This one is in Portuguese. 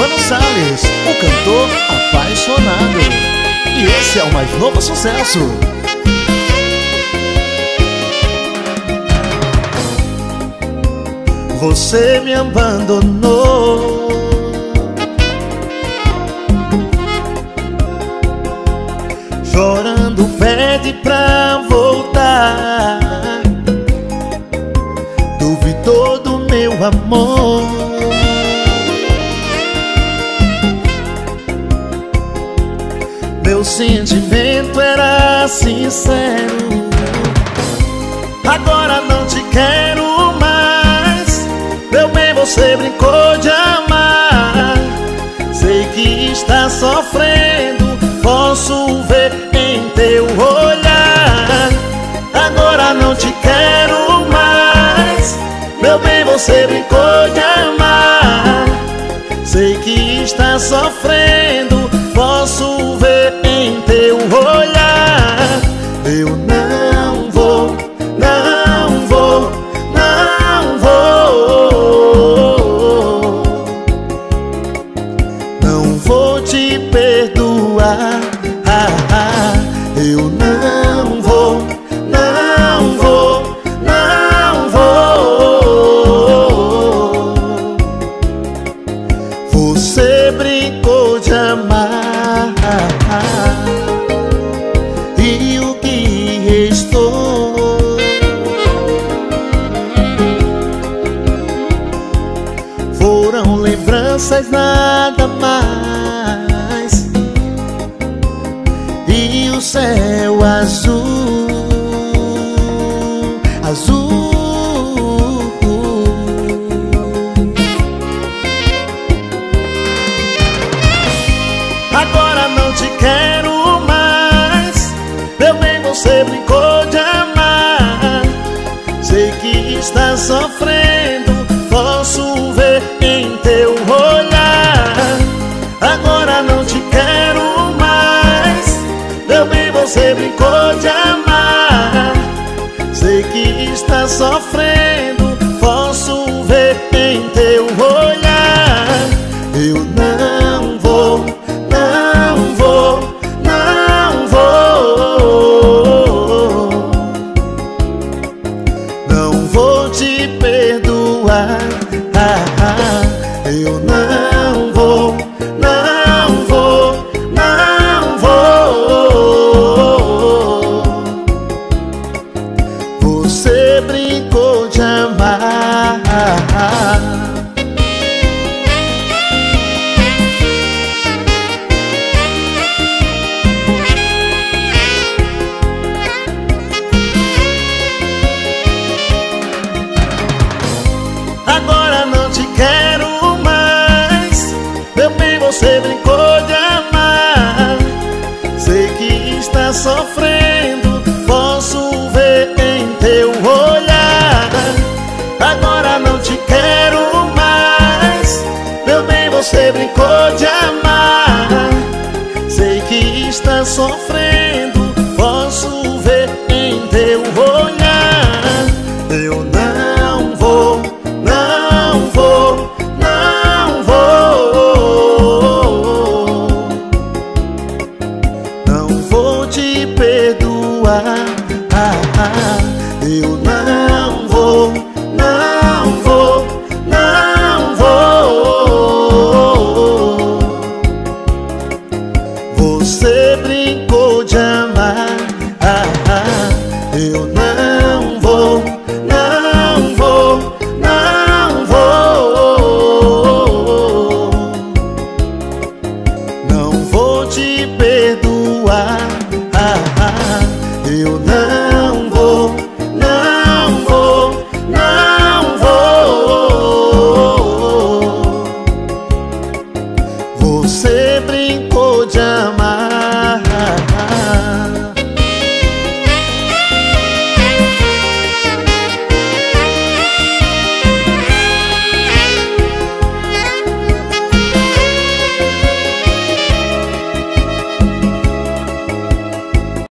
Silvano Salles, o cantor apaixonado. E esse é o mais novo sucesso. Você me abandonou. Chorando pede pra voltar. Duvidou do meu amor. Meu sentimento era sincero. Agora não te quero mais. Meu bem, você brincou de amar. Sei que está sofrendo. Posso ver em teu olhar. Agora não te quero mais. Meu bem, você brincou de amar. Sei que está sofrendo. Perdoar. E o céu azul Azul. Agora não te quero que está sofrendo Posso ver em teu olhar. Eu não vou, não vou, não vou. Não vou te perdoar você brincou de amar. Sei que está sofrendo